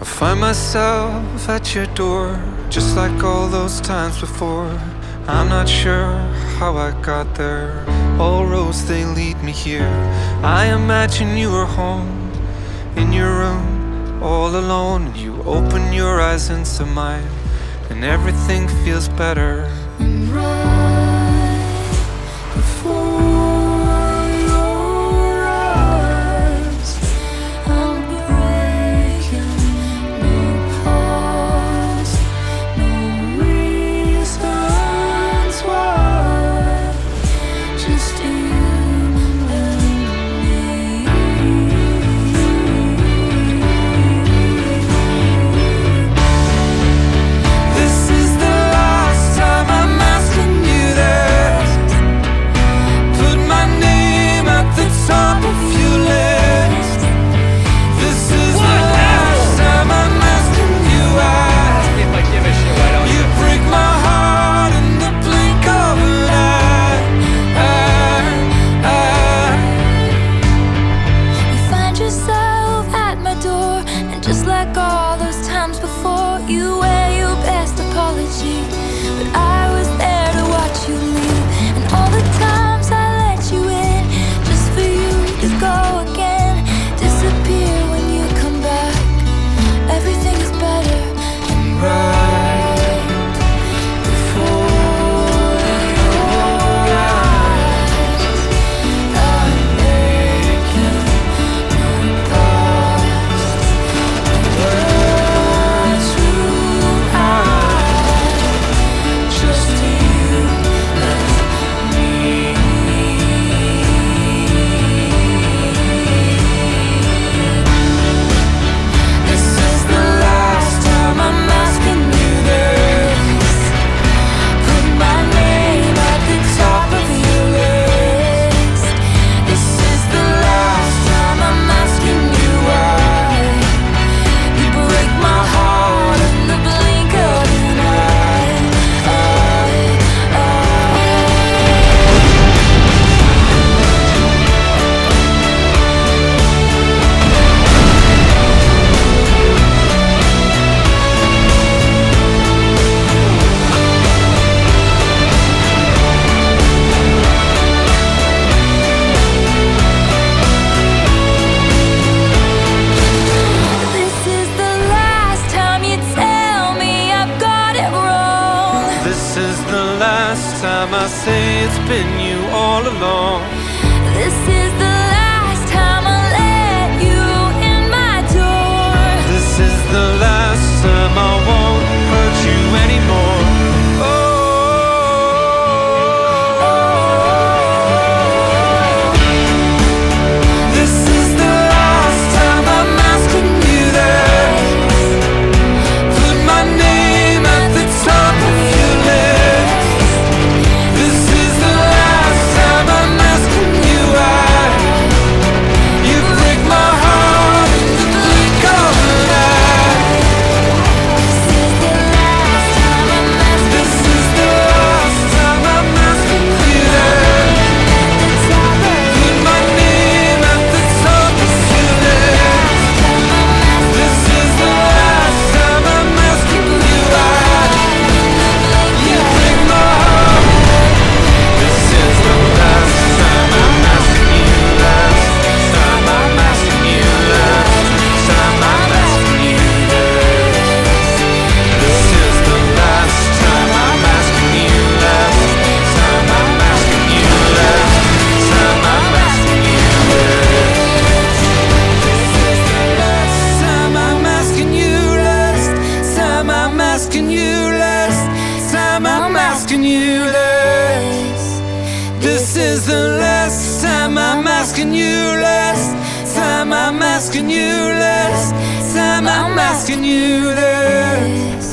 I find myself at your door Just like all those times before. I'm not sure how I got there. All roads they lead me here. I imagine you were home In your room, all alone. You open your eyes into mine And everything feels better. Right before Just like all those times before You wear your best apology. This is the last time I say it's been you all along. you less. This is the last time I'm asking you less. Time I'm asking you less. Time I'm asking you less.